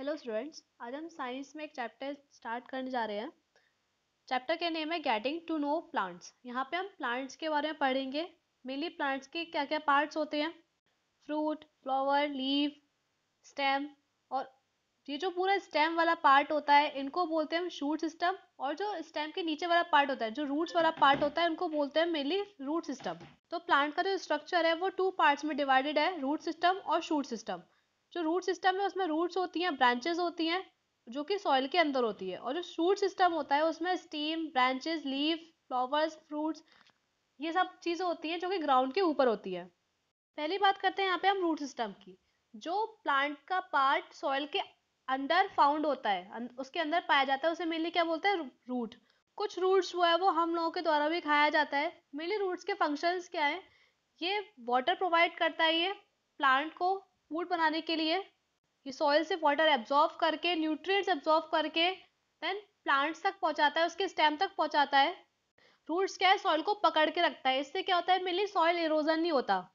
Hello students आज हम science में एक चैप्टर स्टार्ट करने जा रहे हैं। चैप्टर के नेम है गेटिंग टू नो प्लांट्स यहाँ पे हम प्लांट्स के बारे में पढ़ेंगे। मेनली प्लांट्स के क्या क्या पार्ट्स होते हैं? फ्रूट फ्लावर लीव स्टेम और ये जो पूरा स्टेम वाला पार्ट होता है, इनको बोलते हैं हम शूट सिस्टम और जो स्टेम के नीचे वाला पार्ट होता है, जो रूट्स वाला पार्ट होता है, उनको बोलते हैं मेनली रूट सिस्टम तो प्लांट का जो स्ट्रक्चर है, वो टू पार्ट्स में डिवाइडेड है रूट सिस्टम और शूट सिस्टम जो रूट सिस्टम है उसमें रूट्स होती हैं ब्रांचेस होती हैं जो कि सॉइल के अंदर होती है। और जो शूट सिस्टम होता है उसमें stem branches leave flowers fruits ये सब चीज़ें होती हैं जो कि ग्राउंड के ऊपर होती है। पहली बात करते हैं यहाँ पे हम रूट सिस्टम की। जो प्लांट का पार्ट सॉइल के अंदर फाउंड होता है अं, उसके अंदर पाया जाता है उसे मेनली क्या बोलते हैं? रूट कुछ रूट्स जो है वो हम लोगों के द्वारा भी खाया जाता है। मेनली रूट्स के फ़ंक्शंस क्या है? ये वाटर प्रोवाइड करता है ये प्लांट को फ़ूड बनाने के लिए। ये सॉइल से वाटर एब्जॉर्व करके न्यूट्रिएंट्स एब्जॉर्व करके देन प्लांट्स तक पहुंचाता है, उसके स्टेम तक पहुंचाता है। रूट्स क्या है? सॉइल को पकड़ के रखता है। इससे क्या होता है? मेनली सॉइल इरोजन नहीं होता।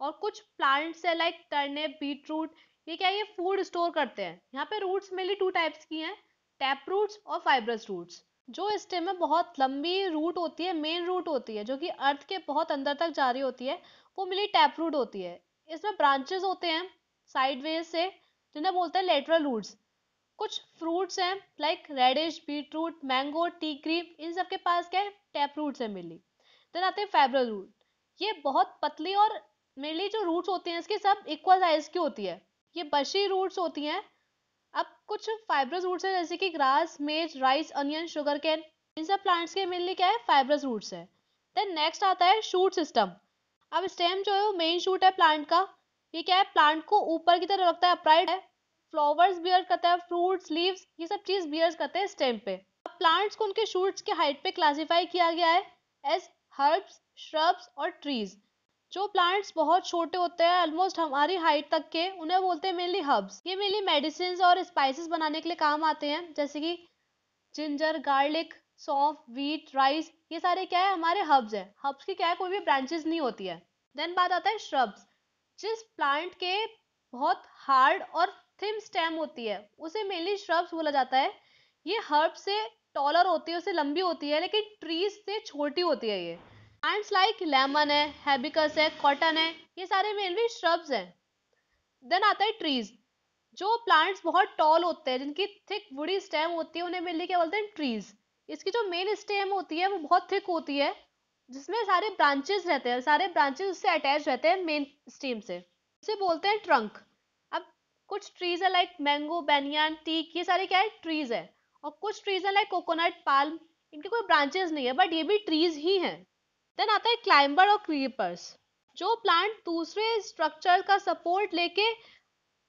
और कुछ प्लांट्स है लाइक टर्निप बीट रूट ये क्या ये फ़ूड स्टोर करते हैं। यहाँ पे रूट्स मेनली टू टाइप्स की हैं टैप रूट्स और फाइब्रस रूट्स जो स्टेम में बहुत लंबी रूट होती है मेन रूट होती है, जो कि अर्थ के बहुत अंदर तक जा रही होती है, वो मिली टैप रूट होती है। इसमें ब्रांचेस होते हैं साइडवेज से, जिन्हें बोलते हैं लेटरल रूट्स कुछ फ्रूट्स हैं like radish beet root mango T क्रीम इन सब के पास क्या है? टैप रूट्स है मेनली देन आते हैं फाइब्रल रूट ये बहुत पतली और मेनली जो रूट्स होती हैं, इसकी सब इक्वल साइज़ की होती है। ये बशी रूट्स होती हैं। अब कुछ फाइब्रस रूट्स हैं, जैसे कि grass maize rice onion sugar cane इन सब प्लांट्स के मेनली क्या है? फाइब्रस रूट्स है। देन नेक्स्ट आता है शूट सिस्टम अब स्टेम जो है वो मेन शूट है प्लांट का। ये क्या है? प्लांट को ऊपर की तरफ़ रखता है अपराइट है। फ्लावर्स बियर करता है फ्रूट्स लीव्स ये सब चीज़ बियर करते हैं स्टेम पे। प्लांट्स को उनके शूट्स के हाइट पे क्लासिफाई किया गया है एज हर्ब्स श्रब्स और ट्रीज जो प्लांट्स बहुत छोटे होते हैं ऑलमोस्ट हमारी हाइट तक के, उन्हें बोलते हैं मेनली हर्ब्स ये मेनली मेडिसिन और स्पाइसेस बनाने के लिए काम आते हैं, जैसे कि जिंजर गार्लिक सौंफ वीट राइस ये सारे क्या है? हमारे हर्ब्स हैं। हब्स की क्या है? कोई भी ब्रांचेस नहीं होती है। देन बात आता है श्रब्स जिस प्लांट के बहुत हार्ड और थिम स्टेम होती है, उसे मेनली श्रब्स बोला जाता है। ये हर्ब से टॉलर होती है, उसे लंबी होती है, लेकिन ट्रीज से छोटी होती है ये। प्लांट्स लाइक लेमन है हैबिकस है कॉटन है, ये सारे मेनली श्रब्स हैं। देन आता है ट्रीज जो प्लांट्स बहुत टॉल होते हैं, जिनकी थिक वुडी स्टेम होती है, उन्हें मेनली क्या बोलते हैं? ट्रीज इसकी जो मेन स्टेम होती है, वो बहुत थिक होती है। जिसमें सारे ब्रांचेस रहते हैं, सारे ब्रांचेस उससे अटैच रहते हैं मेन स्टीम से। इसे बोलते हैं ट्रंक अब कुछ ट्रीज है लाइक मैंगो बैनियान टीक ये सारे क्या है? ट्रीज है। और कुछ ट्रीज है लाइक कोकोनट पाल्म इनके कोई ब्रांचेस नहीं है बट ये भी ट्रीज ही हैं। देन आता है क्लाइंबर और क्रीपर्स जो प्लांट दूसरे स्ट्रक्चर का सपोर्ट लेके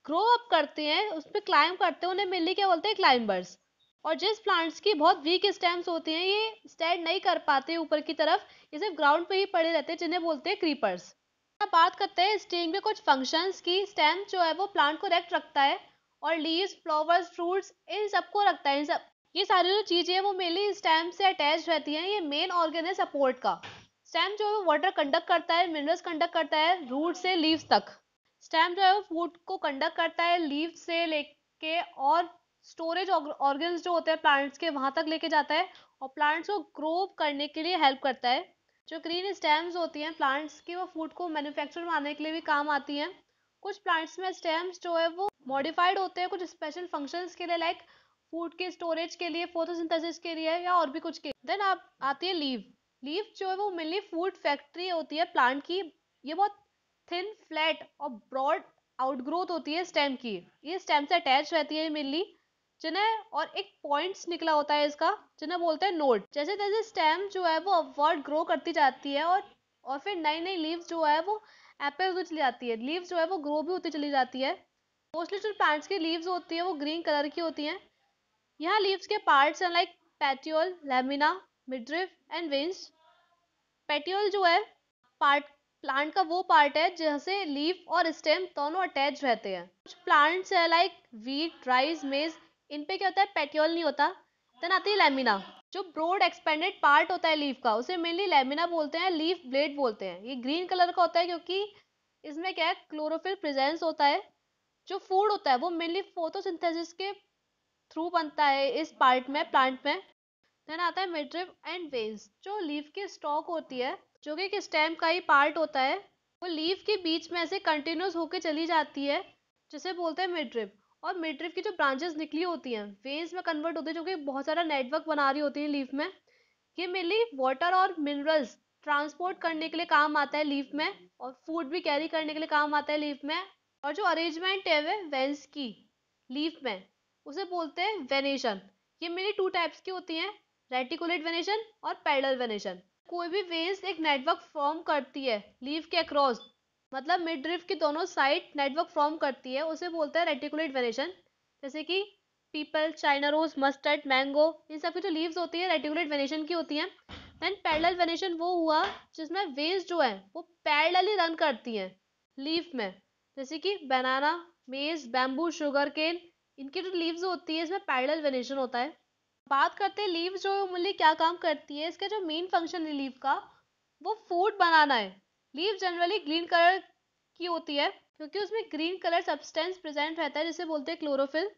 ग्रो अप करते हैं उस पर क्लाइंब करते हैं, उन्हें मिलने क्या बोलते हैं? क्लाइंबर्स और जिस प्लांट्स की बहुत वीक स्टेम्स होती हैं, ये स्टैंड नहीं कर पाते ऊपर की तरफ़, ये सिर्फ़ ग्राउंड पे ही पड़े रहते हैं, जिन्हें बोलते हैं क्रीपर्स अब बात करते हैं स्टेम के कुछ फ़ंक्शंस की स्टेम जो है वो प्लांट को रेक्ट रखता है, और लीव्स फ्लावर्स फ्रूट्स इन सबको रखता है, इन सब, ये सारी जो चीज़ें हैं वो मेनली स्टेम से अटैच रहती हैं, ये मेन ऑर्गन है सपोर्ट का. स्टेम जो है वो वाटर कंडक्ट करता है मिनरल्स कंडक्ट करता है रूट से लीव्स तक. स्टेम जो है वो फ़ूड को कंडक्ट करता है लीव से लेके और स्टोरेज ऑर्गन जो होते हैं प्लांट्स के, वहाँ तक लेके जाता है और प्लांट्स को ग्रो करने के लिए हेल्प करता है। जो ग्रीन स्टेम्स होती हैं प्लांट्स की, वो फ़ूड को मैन्युफैक्चर बनाने के लिए भी काम आती हैं। कुछ प्लांट्स में स्टेम्स जो है, वो मॉडिफाइड होते हैं कुछ स्पेशल फ़ंक्शंस के लिए लाइक फ़ूड के स्टोरेज के लिए फोटोसिंथेसिस के लिए या और भी कुछ के देन आप, आती है लीव लीव जो है, वो मेनली फ़ूड फैक्ट्री होती है प्लांट की। ये बहुत थिन फ्लैट और ब्रॉड आउटग्रोथ होती है स्टेम की। ये स्टेम से अटैच रहती है मेनली जिन्हें, और एक पॉइंट्स निकला होता है इसका, जिन्हें बोलते हैं नोड जैसे जैसे स्टेम जो है वो अपवर्ड ग्रो करती जाती है और और फिर नई नई लीव्स जो है वो एप्पल होती चली जाती है। लीव्स जो है वो ग्रो भी होती चली जाती है। मोस्टली जो प्लांट्स की लीव्स होती है वो ग्रीन कलर की होती हैं। यहाँ लीव्स के पार्ट्स हैं like petiole lamina midrib and veins petiole जो है पार्ट प्लांट का वो पार्ट है जैसे लीफ और स्टेम दोनों अटैच रहते हैं। कुछ प्लांट्स है लाइक वीट राइस मेज इन पे क्या होता है? पेट्योल नहीं होता। देन आती है लेमिना जो ब्रोड एक्सपेंडेड पार्ट होता है लीफ का, उसे मेनली लेमिना बोलते हैं लीफ ब्लेड बोलते हैं। ये ग्रीन कलर का होता है क्योंकि इसमें क्या है? क्लोरोफिल प्रेजेंस होता है। जो फ़ूड होता है, वो मेनली फोटोसिंथेसिस के थ्रू बनता है, इस पार्ट में प्लांट में। देन आता है मिड्रिप एंड वेन्स जो लीफ की स्टॉक होती है, जो कि स्टेम का ही पार्ट होता है, वो लीफ के बीच में ऐसे कंटिन्यूस होके चली जाती है, जिसे बोलते हैं मिड्रिप और मिड्रिप की जो ब्रांचेस निकली होती हैं वेन्स में कन्वर्ट होती है, जो कि बहुत सारा नेटवर्क बना रही होती है लीफ में, ये मेनली वाटर और मिनरल्स ट्रांसपोर्ट करने के लिए काम आता है लीफ में और फ़ूड भी कैरी करने के लिए काम आता है लीफ में और जो अरेंजमेंट है वे वेंस की लीफ में, उसे बोलते हैं वेनेशन ये मेनली टू टाइप्स की होती हैं रेटिकुलेट वेनेशन और पैडल वेनेशन कोई भी वेन्स एक नेटवर्क फॉर्म करती है लीफ के अक्रॉस मतलब मिड ड्रिफ्ट की दोनों साइड नेटवर्क फॉर्म करती है, उसे बोलते हैं रेटिकुलेट वेनेशन जैसे कि peepal China rose mustard mango इन सब की जो लीव्स होती है रेटिकुलेट वेनेशन की होती हैं। देन पैरेलल वेनेशन वो हुआ जिसमें वेव्स जो है, वो पैरेलली रन करती हैं लीफ में। जैसे कि बनाना मेज बैम्बू शुगर केन इनकी जो लीव्स होती है, इसमें पैरेलल वेनेशन होता है। बात करते हैं लीव जो मूल्य क्या काम करती है, इसका जो मेन फ़ंक्शन है लीव का, वो फ़ूड बनाना है। लीव जनरली ग्रीन कलर की होती है, क्योंकि उसमें ग्रीन कलर सब्सटेंस प्रेजेंट रहता है, जिसे बोलते हैं क्लोरोफिल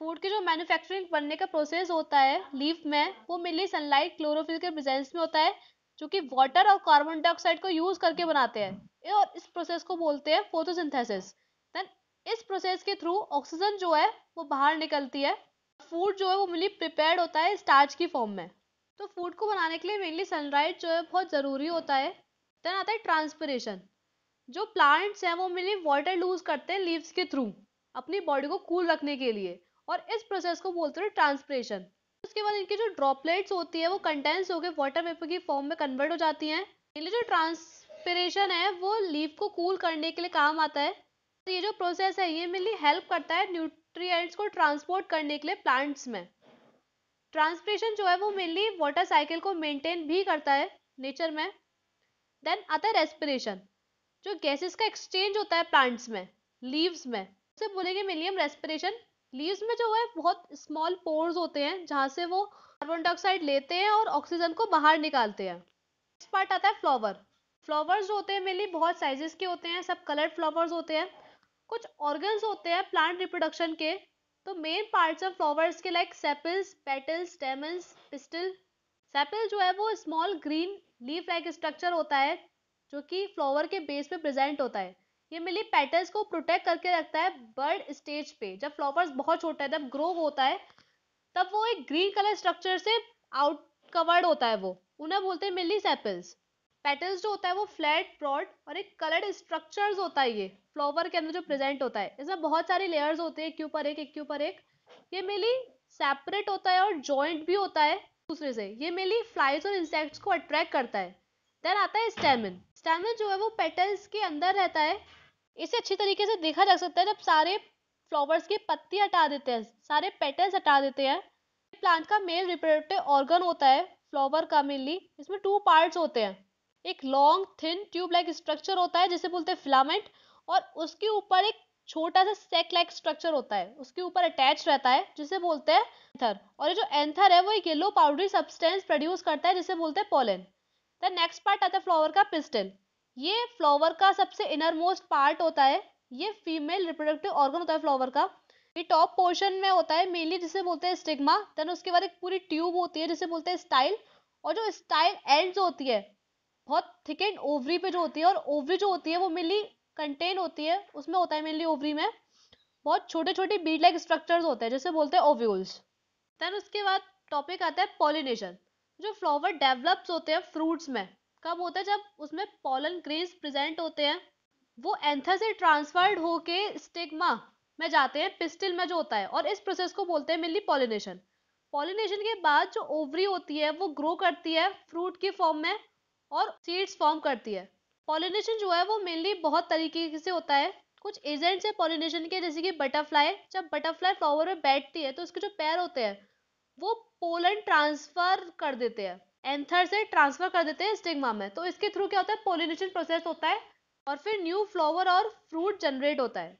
फ़ूड की जो मैन्युफैक्चरिंग बनने का प्रोसेस होता है लीफ में, वो मेनली सनलाइट क्लोरोफिल के प्रेजेंस में होता है, जो कि वाटर और कार्बन डाइऑक्साइड को यूज़ करके बनाते हैं। और इस प्रोसेस को बोलते हैं फोटोसिंथेसिस देन इस प्रोसेस के थ्रू ऑक्सीजन जो है, वो बाहर निकलती है। फ़ूड जो है, वो मेनली प्रिपेयर्ड होता है स्टार्च की फॉर्म में। तो फ़ूड को बनाने के लिए मेनली सनलाइट जो है, बहुत ज़रूरी होता है। देन आता है ट्रांसपिरेशन जो प्लांट्स हैं, वो मेनली वाटर लूज करते हैं लीव्स के थ्रू अपनी बॉडी को कूल cool रखने के लिए। और इस प्रोसेस को बोलते हैं ट्रांसपिरेशन उसके बाद इनकी जो ड्रॉपलेट्स होती है, वो कंटेंस होकर वाटर वेपर की फॉर्म में कन्वर्ट हो जाती हैं। इनकी जो ट्रांसपिरेशन है, वो लीव को कूल करने के लिए काम आता है। तो ये जो प्रोसेस है, ये मेनली हेल्प करता है न्यूट्रिएंट्स को ट्रांसपोर्ट करने के लिए प्लांट्स में। ट्रांसपिरेशन जो है, वो मेनली वाटर साइकिल को मेंटेन भी करता है नेचर में। देन आता है रेस्पिरेशन जो गैसेस का एक्सचेंज होता है प्लांट्स में लीव्स में। उसे बोलेंगे मिलियम रेस्पिरेशन लीव्स में जो है बहुत स्मॉल पोर्स होते हैं, जहाँ से वो कार्बन डाइऑक्साइड लेते हैं और ऑक्सीजन को बाहर निकालते हैं। नेक्स्ट पार्ट आता है फ्लावर फ्लावर्स जो होते हैं मेनली बहुत साइजेस के होते हैं, सब कलर्ड फ्लावर्स होते हैं। कुछ ऑर्गन्स होते हैं प्लांट रिप्रोडक्शन के। तो मेन पार्ट्स ऑफ़ फ्लावर्स के like sepals petals stamens pistil sepal जो है वो small green leaf like structure होता है, जो कि फ्लावर के बेस पे प्रेजेंट होता है। ये मिली पेटल्स को प्रोटेक्ट करके रखता है बर्ड स्टेज पे। जब फ्लावर्स बहुत छोटा है, जब ग्रो होता है, तब वो एक ग्रीन कलर स्ट्रक्चर से आउट कवर्ड होता है वो। उन्हें बोलते हैं मिली सेपल्स पेटल्स जो होता है वो फ्लैट ब्रॉड और एक कलर्ड स्ट्रक्चर्स होता है ये फ्लावर के अंदर जो प्रेजेंट होता है। इसमें बहुत सारे लेयर्स होते हैं, एक के ऊपर एक एक के ऊपर एक। ये मेनली सेपरेट होता है और जॉइंट भी होता है। दूसरे से। ये मेनली फ्लाइज और इंसेक्ट्स को अट्रैक्ट करता है। देन आता है स्टेमिन स्टेमिन जो है वो पेटल्स के अंदर रहता है। इसे अच्छी तरीके से देखा जा सकता है जब सारे फ्लावर्स की पत्ती हटा देते हैं, सारे पेटल्स हटा देते हैं। प्लांट का मेल रिप्रोडक्टिव ऑर्गन होता है फ्लावर का मेनली इसमें टू पार्ट्स होते हैं। एक long thin tube like structure होता है, जिसे बोलते हैं फिलामेंट और उसके ऊपर एक छोटा सा सेक लाइक स्ट्रक्चर होता है, उसके ऊपर अटैच रहता है, जिसे बोलते हैं एंथर और ये जो एंथर है, वो एक येलो पाउडरी सब्सटेंस प्रोड्यूस करता है, जिसे बोलते हैं पोलन द नेक्स्ट पार्ट आता है फ्लावर का पिस्टल ये फ्लावर का सबसे इनर मोस्ट पार्ट होता है. ये फीमेल रिप्रोडक्टिव ऑर्गन होता है फ्लावर का. ये टॉप पोर्शन में होता है मेनली जिसे बोलते हैं स्टिग्मा देन उसके बाद एक पूरी ट्यूब होती है, जिसे बोलते हैं स्टाइल और जो स्टाइल एंड्स होती है, बहुत थिक एंड ओवरी पे जो होती है, और ओवरी जो होती है, वो मेनली कंटेन होती है, उसमें होता है मेनली ओवरी में, बहुत छोटे छोटे बीड लाइक स्ट्रक्चर्स होते हैं, जिसे बोलते हैं ओव्यूल्स देन उसके बाद टॉपिक आता है पॉलिनेशन जो फ्लावर डेवलप्स होते हैं फ्रूट्स में, कब होता है? जब उसमें पॉलन ग्रेन्स प्रेजेंट होते हैं, वो एंथर से ट्रांसफर्ड होके स्टिग्मा में जाते हैं पिस्टिल में जो होता है, और इस प्रोसेस को बोलते हैं मेनली पॉलिनेशन पॉलिनेशन के बाद जो ओवरी होती है, वो ग्रो करती है फ्रूट की फॉर्म में, और सीड्स फॉर्म करती है. पॉलिनेशन जो है वो मेनली बहुत तरीके से होता है। कुछ एजेंट्स है पॉलिनेशन के, जैसे कि बटरफ्लाई जब बटरफ्लाई फ्लावर में बैठती है तो उसके जो पैर होते हैं, वो पोलन ट्रांसफ़र कर देते हैं। एंथर से ट्रांसफ़र कर देते हैं स्टिग्मा में। तो इसके थ्रू क्या होता है? पोलिनेशन प्रोसेस होता है और फिर न्यू फ्लावर और फ्रूट जनरेट होता है।